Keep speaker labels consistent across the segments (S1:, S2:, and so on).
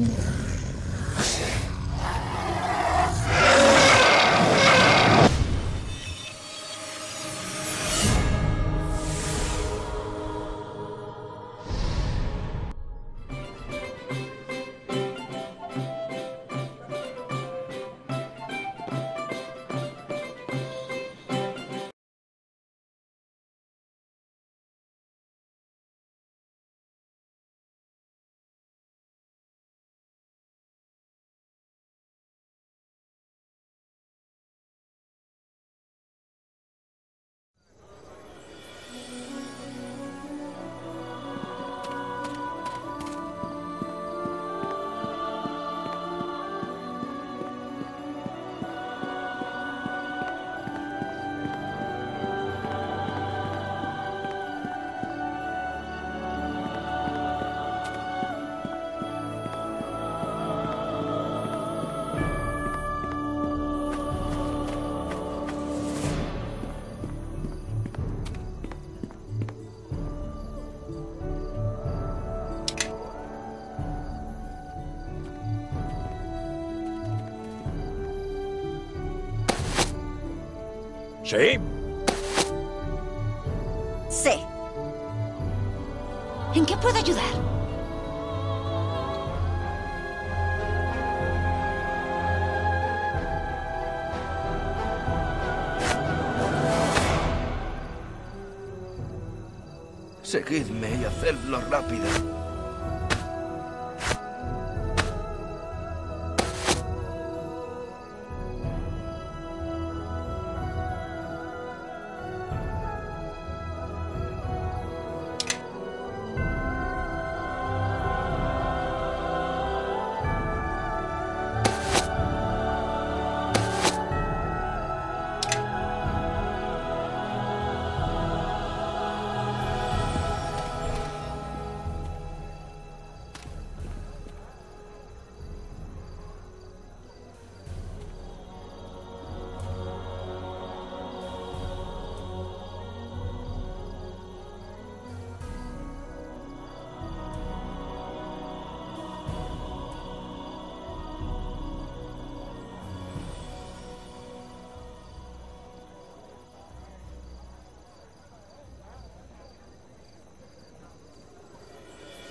S1: Mm-hmm. ¿Sí?
S2: Sí. ¿En qué puedo ayudar?
S3: Seguidme y hacedlo rápido.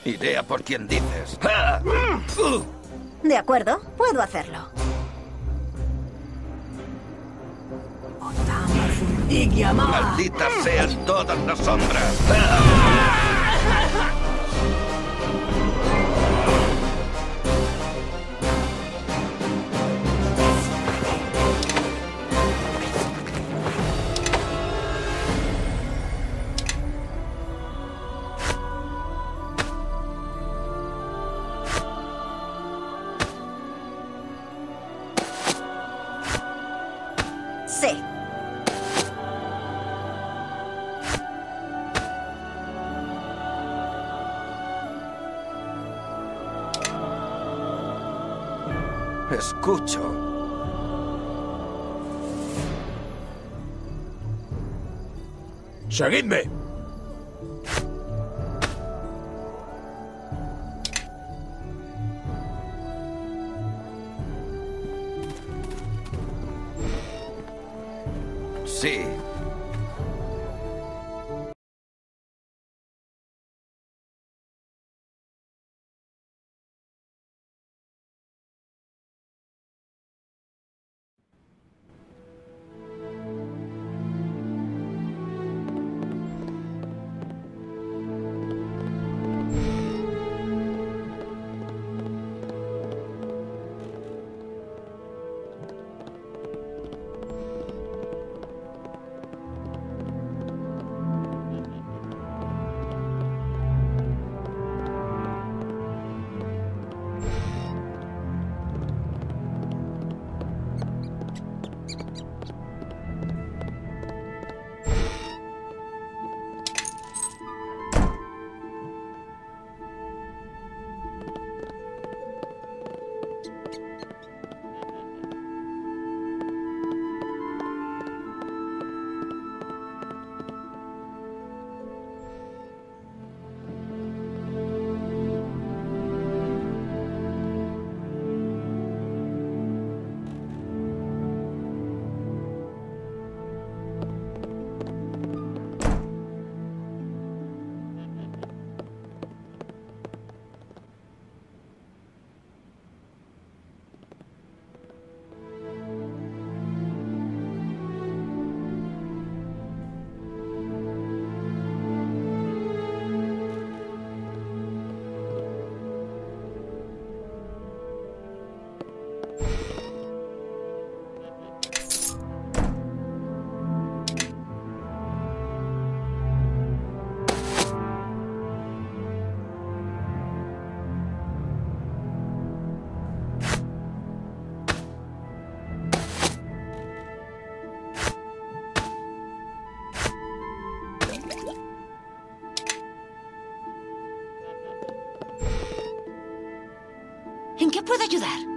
S3: Iré a por quien dices.
S2: De acuerdo, puedo hacerlo.
S3: ¡Malditas sean todas las sombras! Escucho.
S1: ¡Seguidme!
S3: Sí.
S2: Puedo ayudar?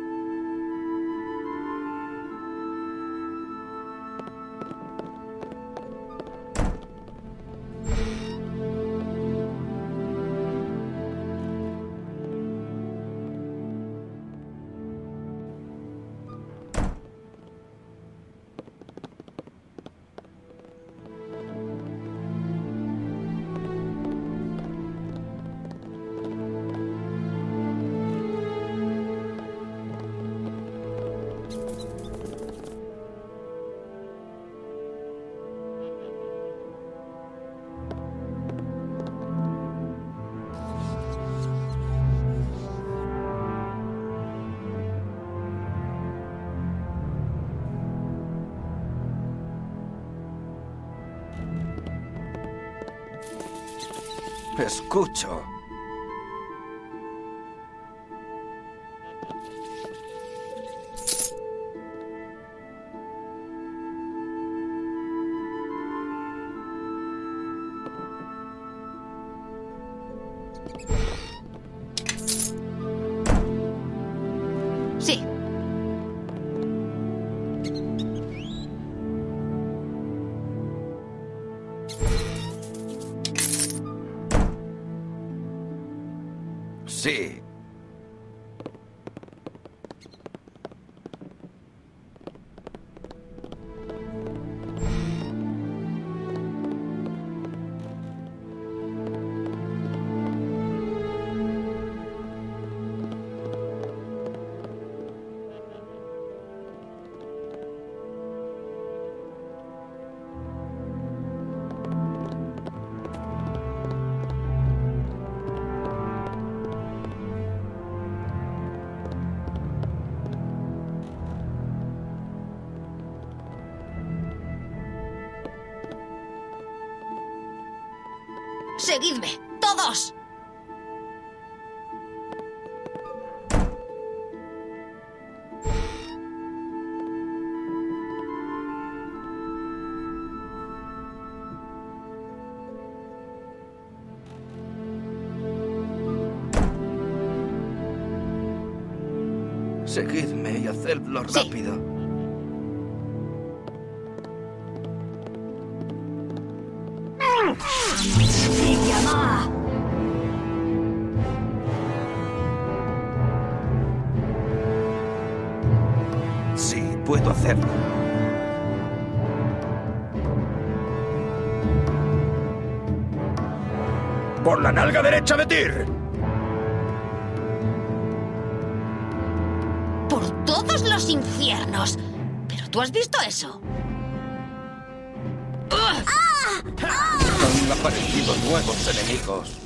S3: Escucho.
S2: ¡Seguidme! ¡Todos!
S3: Seguidme y hacedlo rápido. Hacerlo.
S1: ¡Por la nalga derecha de Tyr!
S2: ¡Por todos los infiernos! ¿Pero tú has visto eso?
S3: Han aparecido nuevos enemigos.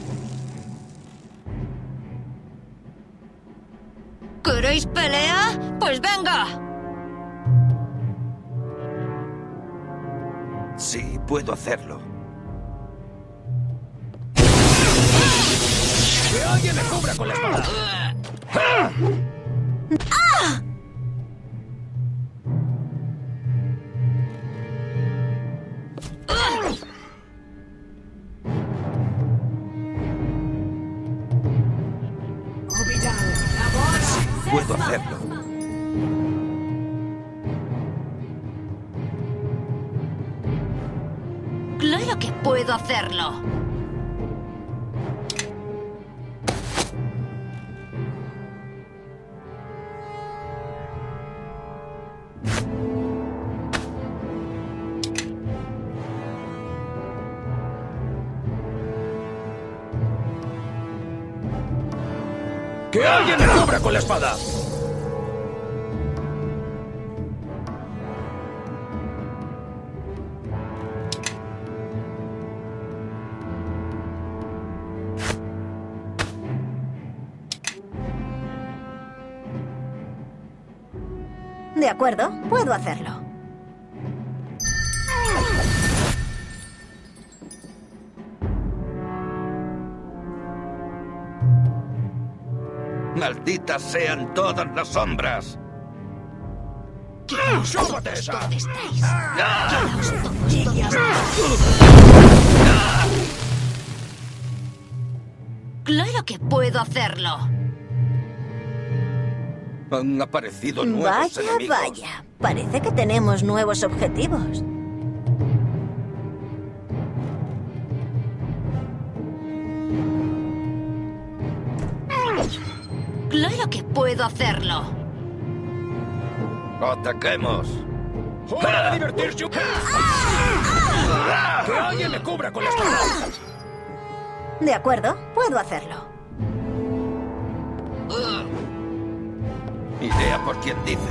S2: ¿Queréis pelea? ¡Pues venga!
S3: Sí, puedo hacerlo.
S1: ¡Que alguien me cubra con la espada! La espada!
S2: De acuerdo, puedo hacerlo.
S3: ¡Malditas sean todas las sombras!
S1: ¡Súbate esa!
S2: ¿Dónde estáis? Claro que puedo hacerlo.
S3: Han aparecido nuevos
S4: Vaya,
S3: enemigos.
S4: vaya. Parece que tenemos nuevos objetivos.
S2: Puedo hacerlo.
S3: ¡Ataquemos!
S1: ¡Hora de divertirse! un- ¡Que alguien me cubra con la espada!
S4: De acuerdo, puedo hacerlo.
S3: Iré a por quien dices.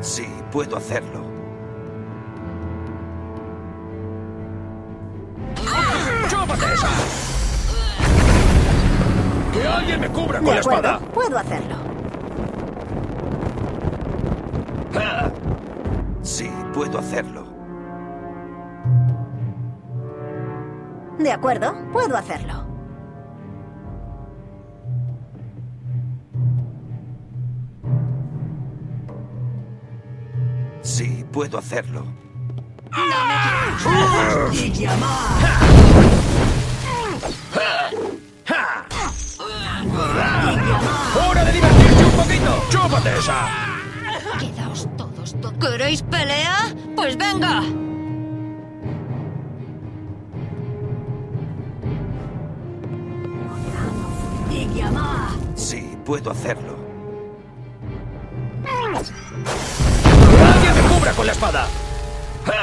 S3: Sí, puedo hacerlo.
S1: ¡Chúpate esa! ¡Que alguien me cubra con
S4: De
S1: la
S4: acuerdo,
S1: espada!
S4: puedo hacerlo.
S3: ¡Ah! Sí, puedo hacerlo.
S4: De acuerdo, puedo hacerlo.
S3: Puedo hacerlo.
S1: ¡Hora de divertirse un poquito! ¡Chúpate esa!
S2: Quedaos todos. to- ¿Queréis pelea? Pues venga.
S3: Sí, puedo hacerlo.
S1: Con la espada!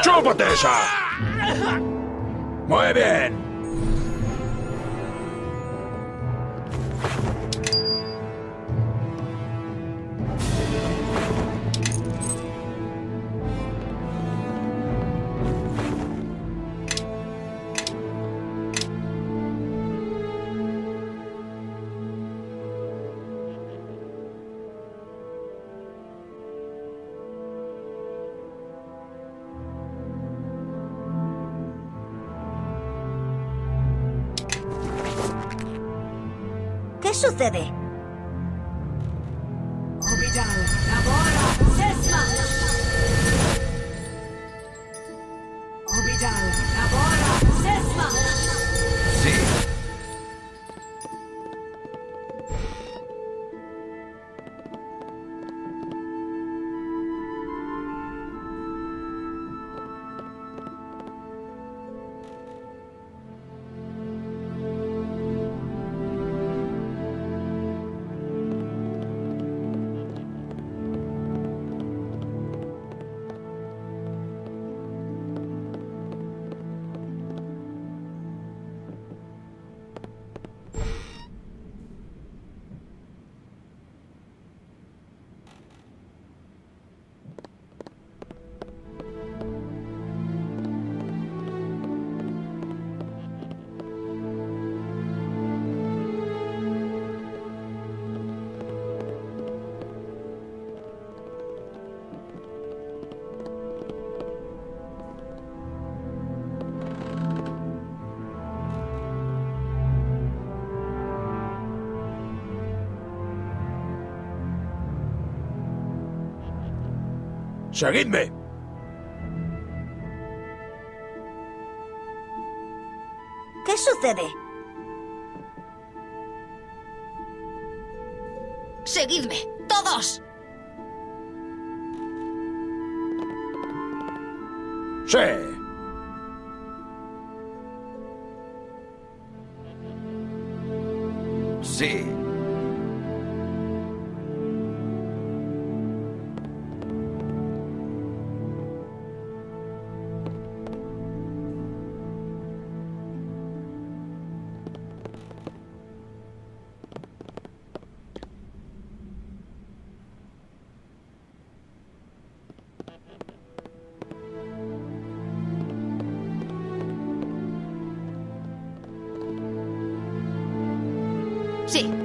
S1: ¡Chúpate esa! Muy bien.
S4: Sucede?
S3: ¡Seguidme!
S4: ¿Qué sucede?
S2: Seguidme.
S1: Sí.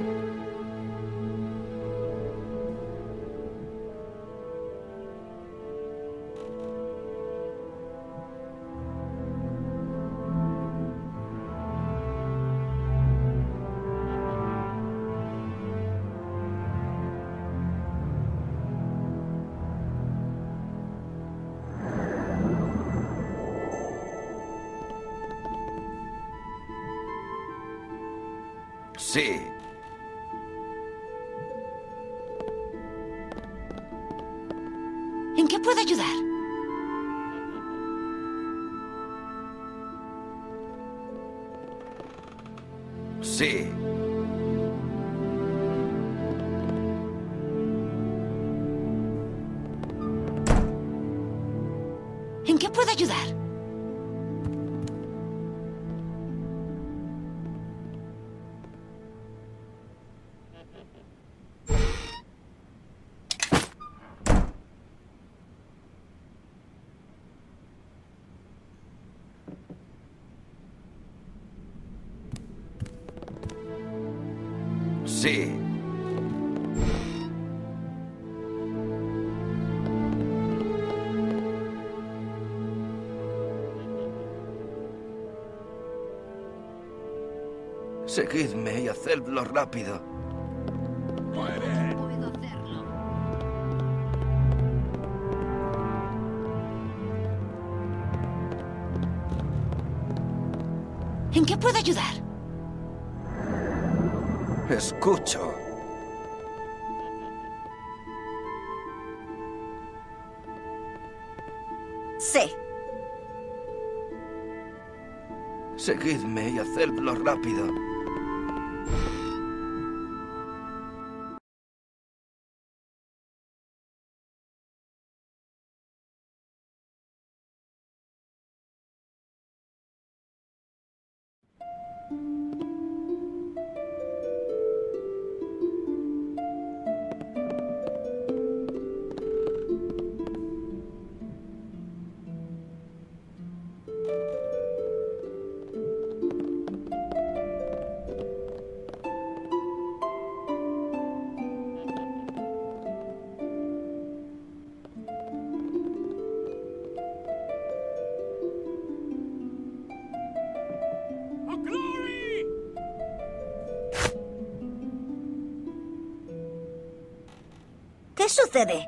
S3: Sí. Seguidme y hacedlo rápido.
S2: Puedo hacerlo. ¿En qué puedo ayudar?
S3: Escucho.
S4: Sí.
S3: Seguidme y hacedlo rápido.
S4: ¿Qué sucede?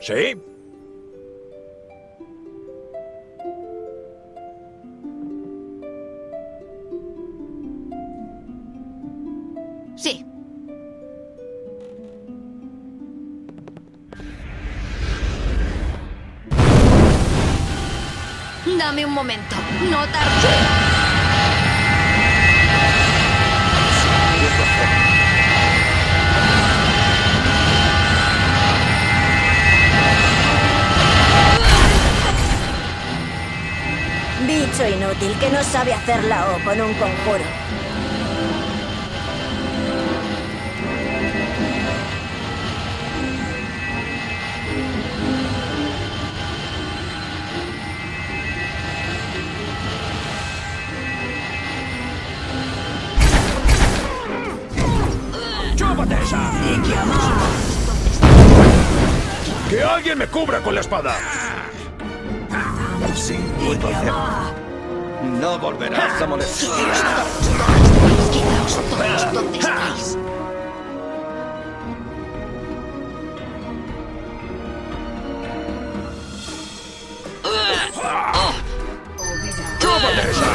S1: ¿Sí?
S2: Sí.
S4: Que no sabe hacer la O con un conjuro.
S1: ¡Que alguien me cubra con la espada!
S3: Sí, puedo hacerlo. No volverás a molestar.
S2: Quedaos todos donde estáis.
S1: ¡Chúpate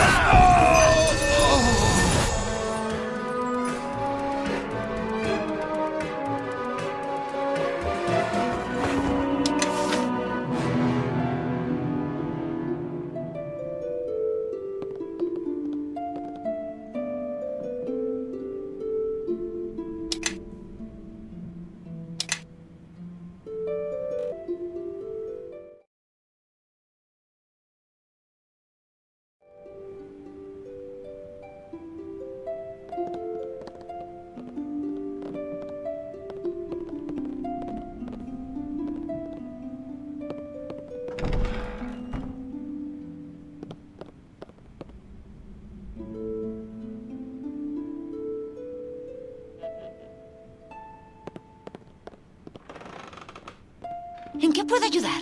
S2: ¿En qué puedo ayudar?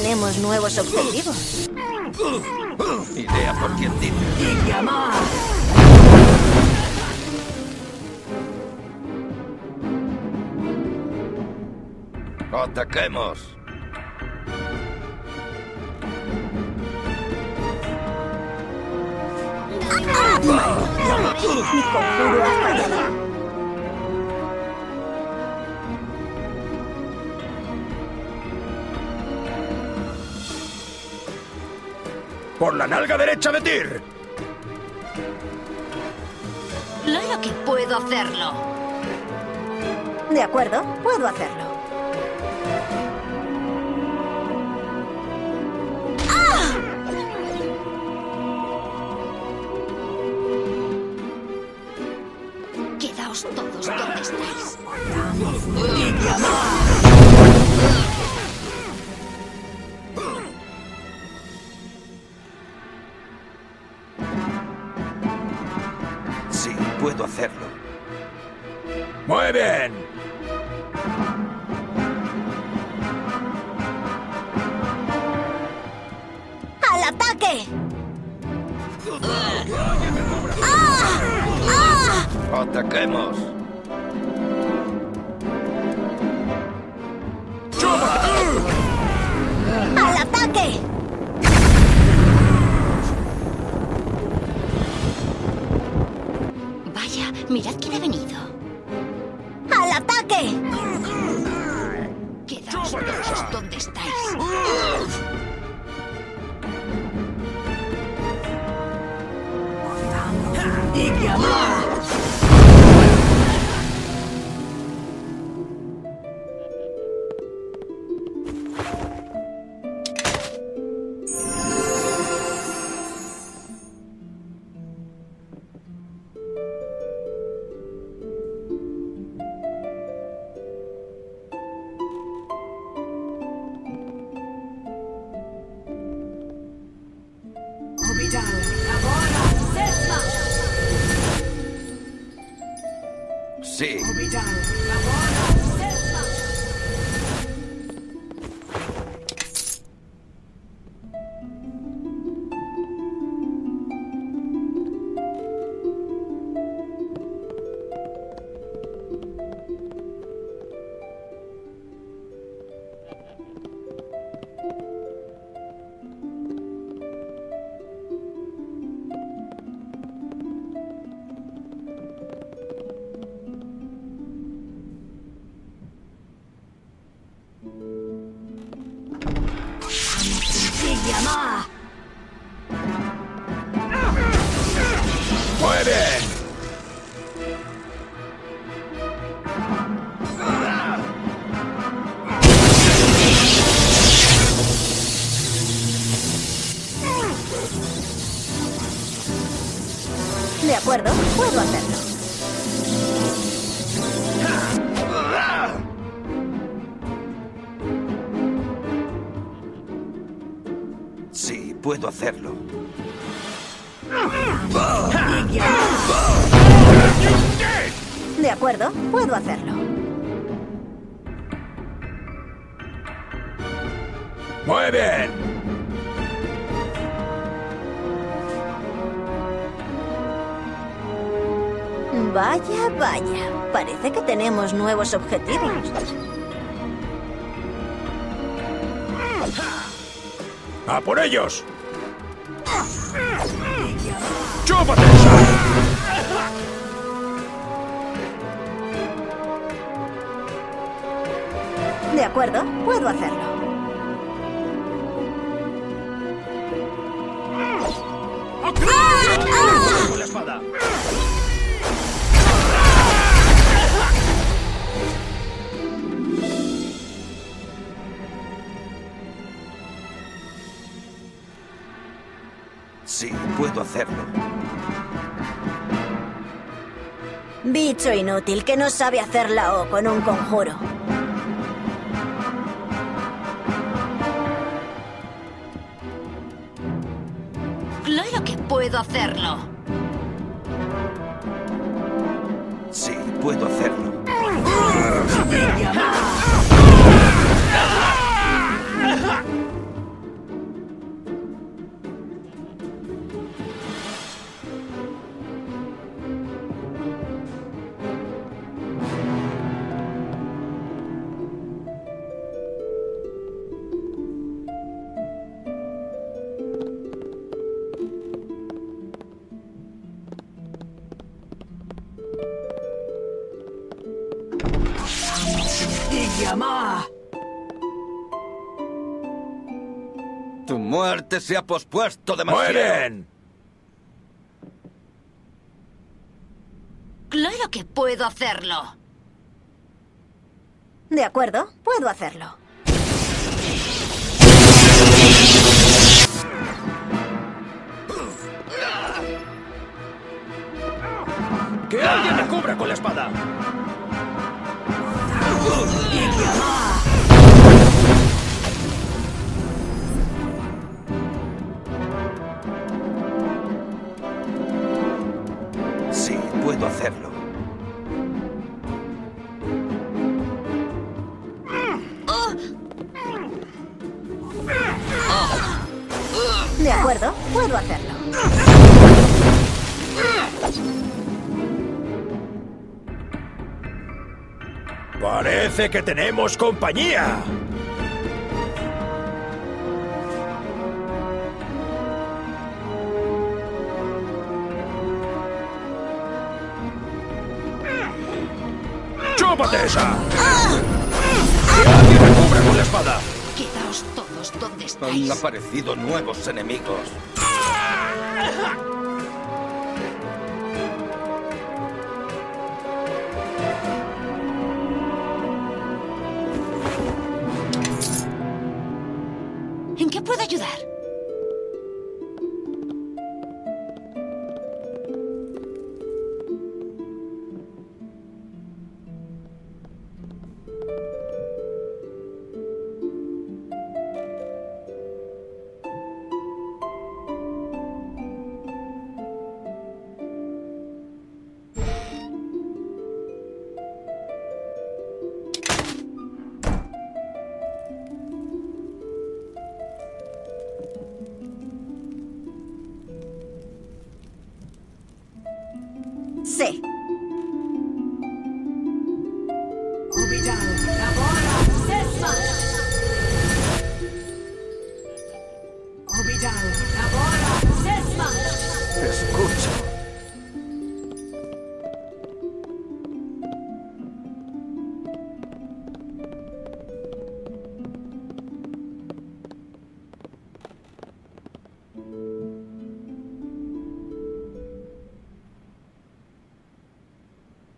S4: Tenemos nuevos objetivos.
S3: Idea por quien dice. ¡Ataquemos!
S4: Mi conjuro ha fallado.
S1: Por la nalga derecha de Tyr.
S2: Claro que puedo hacerlo.
S4: De acuerdo, puedo hacerlo.
S2: Quedaos todos donde estáis. Vaya, mirad quién ha venido.
S4: Puedo hacerlo. De acuerdo, puedo hacerlo.
S1: Muy bien.
S4: Vaya, vaya. Parece que tenemos nuevos objetivos.
S1: ¡A por ellos!
S4: De acuerdo, puedo hacerlo.
S3: Sí, puedo hacerlo.
S4: Bicho inútil que no sabe hacer la O con un conjuro.
S3: Tu muerte se ha pospuesto demasiado.
S1: ¡Mueren!
S2: Claro que puedo hacerlo.
S4: De acuerdo, puedo hacerlo.
S1: ¡Que alguien me cubra con la espada!
S3: Puedo hacerlo.
S4: De acuerdo, puedo hacerlo.
S1: Parece que tenemos compañía. ¡Chúpate esa! ¡Que alguien me cubra con la espada!
S2: Quedaos todos donde
S3: Han
S2: estáis.
S3: aparecido nuevos enemigos.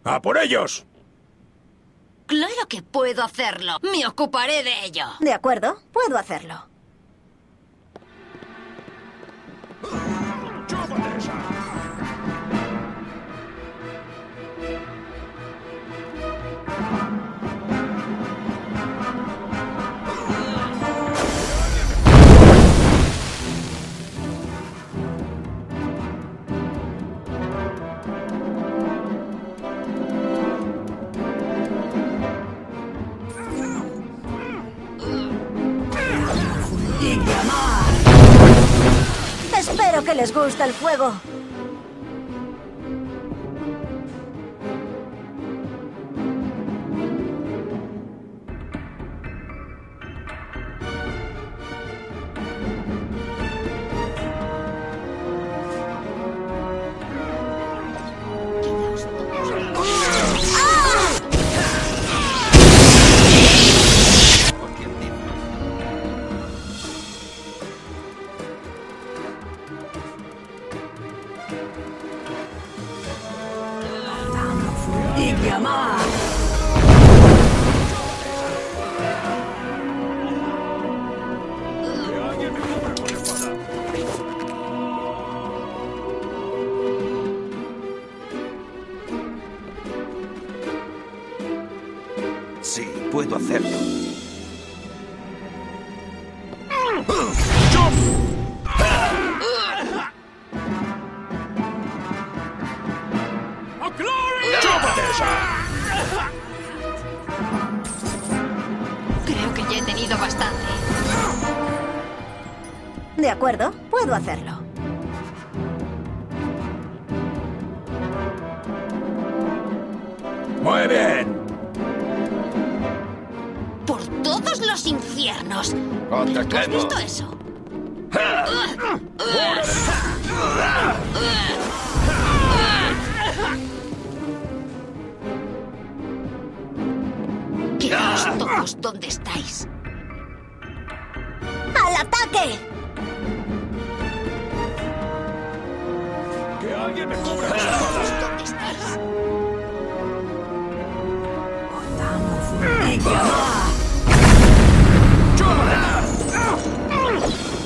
S1: ¡A por ellos!
S2: Claro que puedo hacerlo. Me ocuparé de ello.
S4: De acuerdo, puedo hacerlo. Les guste el fuego.
S3: 你呀嘛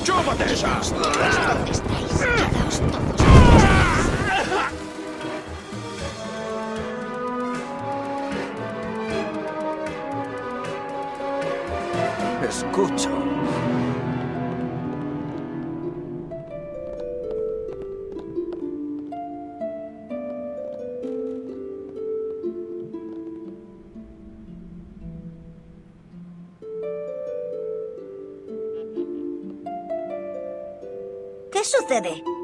S1: ¡Chúpate
S4: sucede?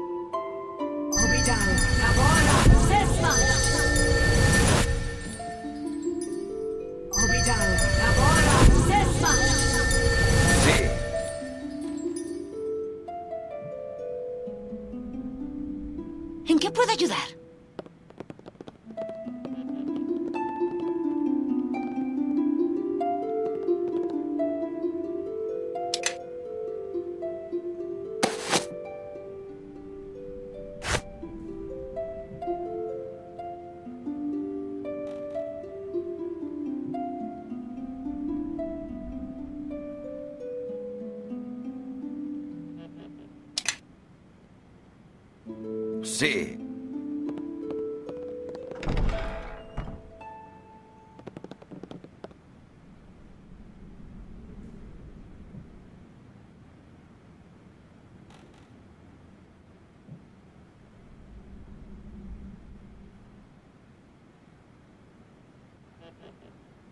S3: Sí.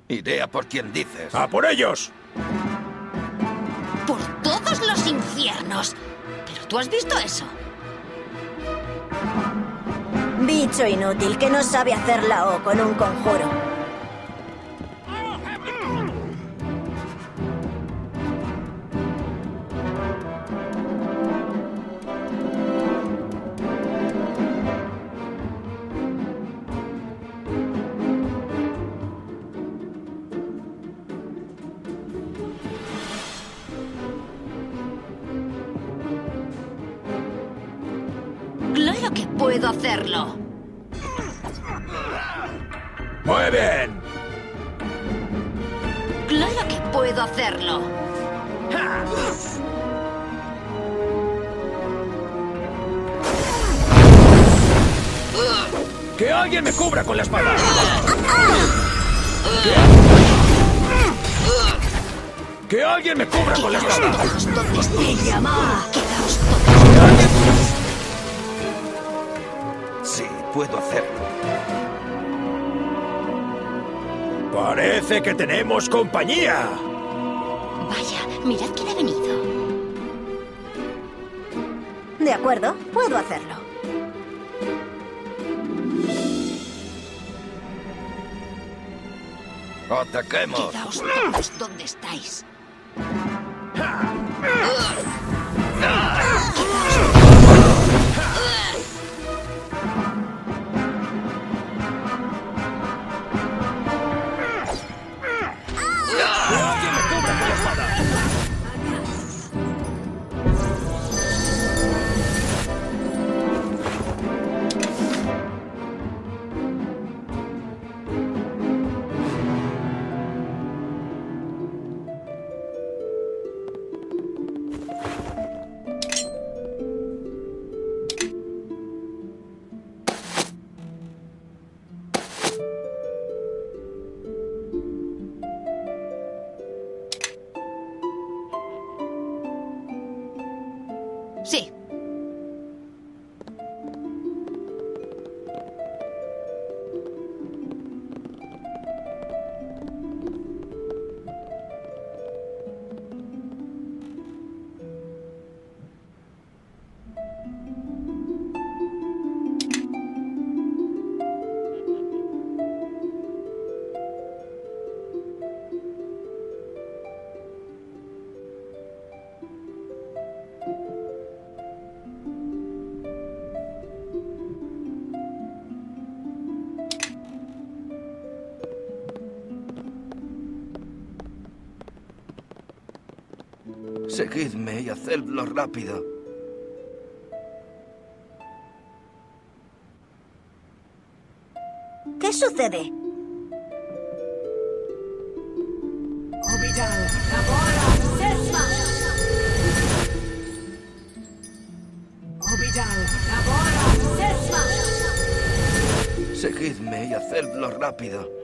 S3: Iré a por quien dices.
S1: ¡A por ellos!
S2: Por todos los infiernos. ¿Pero tú has visto eso?
S4: Bicho inútil que no sabe hacer la O con un conjuro.
S2: ¡Que
S1: alguien me cubra con la espada! ¡Que, que alguien me cubra con la espada!
S2: Quedaos donde estéis. Quedaos todos.
S3: Sí, puedo hacerlo.
S1: Parece que tenemos compañía.
S2: Vaya, mirad quién ha venido.
S4: De acuerdo, puedo hacerlo.
S3: Ataquemos.
S2: Quedaos todos donde estáis.
S3: Seguidme y hacedlo rápido.
S4: ¿Qué sucede?
S3: Seguidme y hacedlo rápido.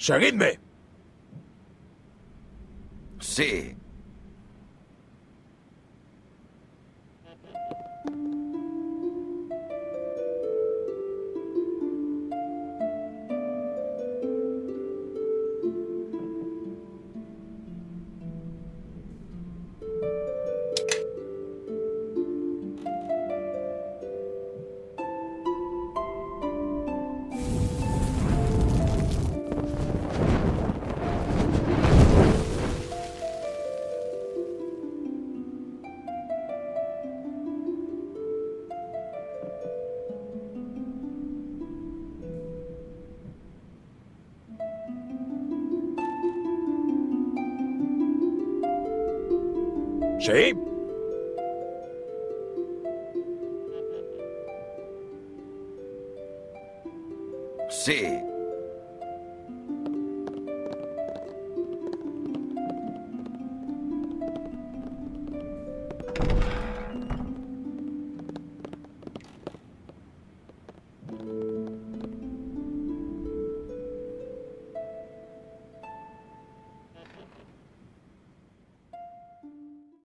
S1: ¡Seguidme! Sí.
S3: ¿Sí?